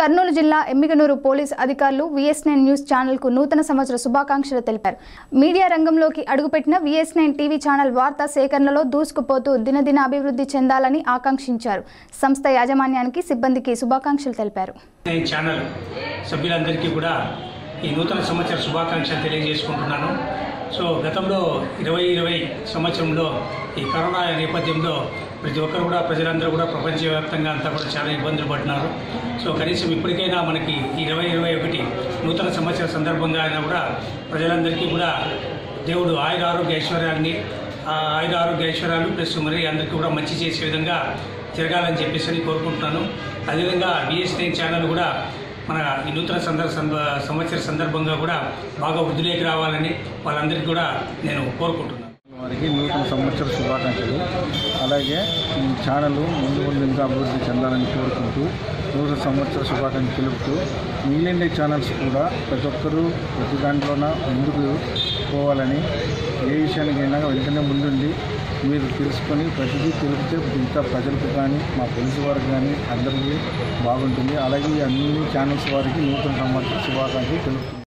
కర్నూలు జిల్లా ఎమ్మిగనూరు పోలీస్ అధికారులు VS nine news ఛానల్కు నూతన సంవత్సర శుభాకాంక్షలు తెలిపారు. మీడియా రంగంలోకి అడుగుపెట్టిన విఎస్ నైన్ టీవీ ఛానల్ వార్తా సేకరణలో దూసుకుపోతూ దినదిన అభివృద్ధి చెందాలని ఆకాంక్షించారు. సంస్థ యాజమాన్యానికి సిబ్బందికి శుభాకాంక్షలు తెలిపారు. ఛానల్ సభ్యులందరికీ కూడా ఈ నూతన సంవత్సర శుభాకాంక్షలు తెలియజేసుకుంటున్నాను. సో గతంలో ఇరవై ఇరవై సంవత్సరంలో ఈ కరోనా నేపథ్యంలో ప్రతి ఒక్కరు కూడా ప్రజలందరూ కూడా ప్రపంచవ్యాప్తంగా అంతా కూడా చాలా ఇబ్బందులు పడుతున్నారు. సో కనీసం ఇప్పటికైనా మనకి ఇరవై ఇరవై ఒకటి నూతన సంవత్సర సందర్భంగా అయినా కూడా ప్రజలందరికీ కూడా దేవుడు ఆయుర ఆరోగ్య ఐశ్వర్యాన్ని ఆ ఆయుర ఆరోగ్య ఐశ్వర్యాలు ప్లస్ మరి అందరికీ కూడా మంచి చేసే విధంగా జరగాలని చెప్పేసి అని కోరుకుంటున్నాను. అదేవిధంగా బిఎస్ నైన్ ఛానల్ కూడా మన ఈ నూతన సందర్భ సంవత్సర సందర్భంగా కూడా బాగా వృద్ధిలోకి రావాలని వాళ్ళందరికీ కూడా నేను కోరుకుంటున్నాను. వారికి నూతన సంవత్సర శుభాకాంక్షలు. అలాగే ఈ ఛానల్ ముందు ముందు ఇంకా అభివృద్ధి చెందాలని కోరుకుంటూ నూతన సంవత్సర శుభాకాంక్షలు తెలుపుతూ మిగిలిన ఛానల్స్ కూడా ప్రతి ఒక్కరూ ప్రతి దాంట్లోన ముందుకు పోవాలని ఏ విషయానికైనా వెంటనే ముందుండి మీరు తెలుసుకొని ప్రతిదీ తెలిపితే మిగతా ప్రజలకు కానీ మా పోలీసు వారికి కానీ అందరికీ బాగుంటుంది. అలాగే ఈ అన్ని ఛానల్స్ వారికి నూతన సంవత్సర శుభాకాంక్షలు తెలుపుతుంది.